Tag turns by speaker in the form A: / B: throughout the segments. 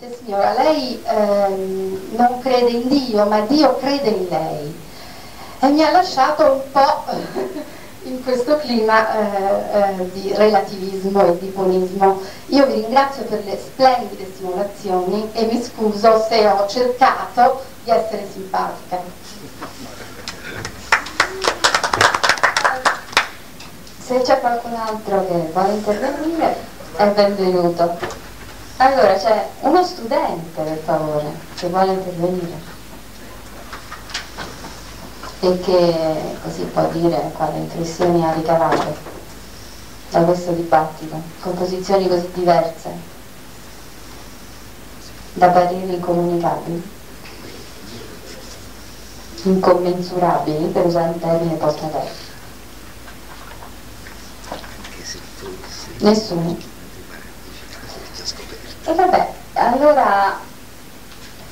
A: Grazie signora, lei ehm, non crede in Dio, ma Dio crede in lei e mi ha lasciato un po' in questo clima eh, eh, di relativismo e di buonismo. Io vi ringrazio per le splendide simulazioni e mi scuso se ho cercato di essere simpatica. Se c'è qualcun altro che vuole intervenire è benvenuto. Allora c'è uno studente, per favore, che vuole intervenire e che così può dire quale impressioni ha ricavato da questo dibattito, con posizioni così diverse, da pareri incomunicabili, incommensurabili, per usare un termine posto adesso. Nessuno. E vabbè, allora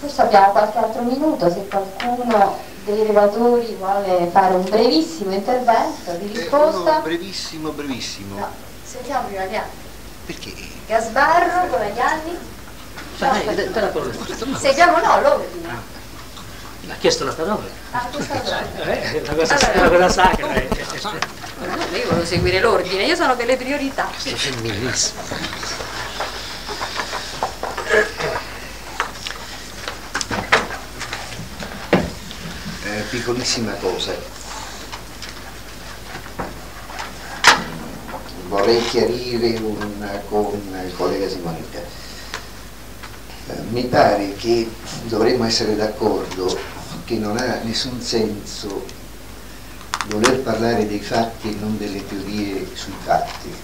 A: forse abbiamo qualche altro minuto se qualcuno dei relatori vuole fare un brevissimo intervento di eh, risposta.
B: no, brevissimo, brevissimo.
A: No, sentiamo prima gli altri.
B: Perché?
A: Gasbarro, Coragliani.
C: Dai, dai, dai la parola.
A: Seguiamo no, loro.
C: Ha chiesto la parola.
A: Ah, tu stai
C: eh, è una cosa, allora, una cosa sacra. Eh.
A: Io volevo seguire l'ordine, io sono per le priorità.
C: Sei femminista.
B: Eh, piccolissima cosa. Vorrei chiarire una con il collega Simonetta. Eh, mi pare che dovremmo essere d'accordo che non ha nessun senso voler parlare dei fatti e non delle teorie sui fatti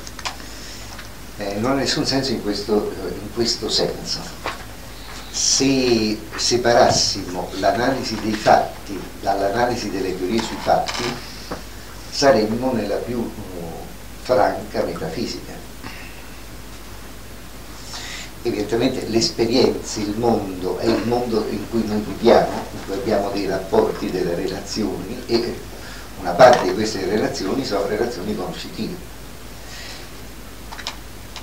B: eh, non ha nessun senso in questo, in questo senso. Se separassimo l'analisi dei fatti dall'analisi delle teorie sui fatti, saremmo nella più uh, franca metafisica. Evidentemente l'esperienza, il mondo è il mondo in cui noi viviamo, in cui abbiamo dei rapporti, delle relazioni e una parte di queste relazioni sono relazioni conoscitive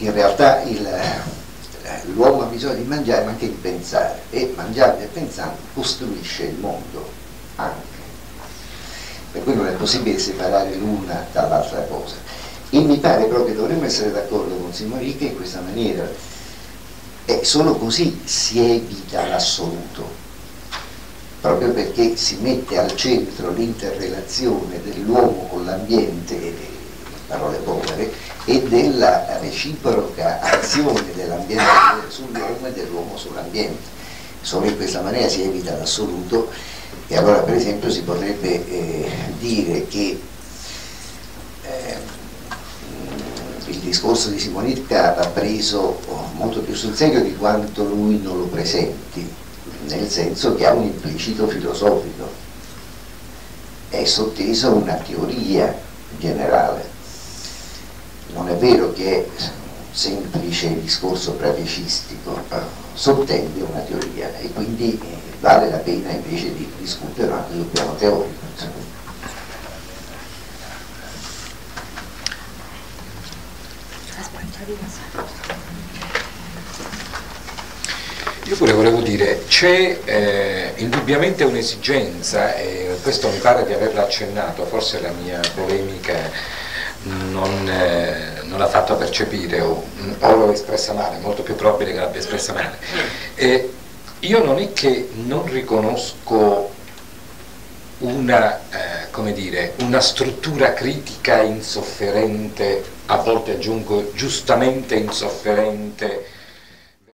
B: in realtà l'uomo ha bisogno di mangiare ma anche di pensare e mangiando e pensando costruisce il mondo anche. Per cui non è possibile separare l'una dall'altra cosa. E mi pare proprio che dovremmo essere d'accordo con Simoni che in questa maniera e solo così si evita l'assoluto, proprio perché si mette al centro l'interrelazione dell'uomo con l'ambiente parole povere, della reciproca azione dell'ambiente sull'uomo e dell'uomo sull'ambiente. Solo in questa maniera si evita l'assoluto e allora per esempio si potrebbe eh, dire che eh, il discorso di Simonetta va preso molto più sul serio di quanto lui non lo presenti, nel senso che ha un implicito filosofico, è sotteso una teoria generale non è vero che semplice discorso pravicistico, eh, sottende una teoria e quindi eh, vale la pena invece di discutere anche sul piano teorico.
D: Io pure volevo dire, c'è eh, indubbiamente un'esigenza, e questo mi pare di averlo accennato, forse la mia polemica non, eh, non l'ha fatto percepire o, o l'ho espressa male, molto più probabile che l'abbia espressa male. E io non è che non riconosco una, eh, dire, una struttura critica insofferente, a volte aggiungo giustamente insofferente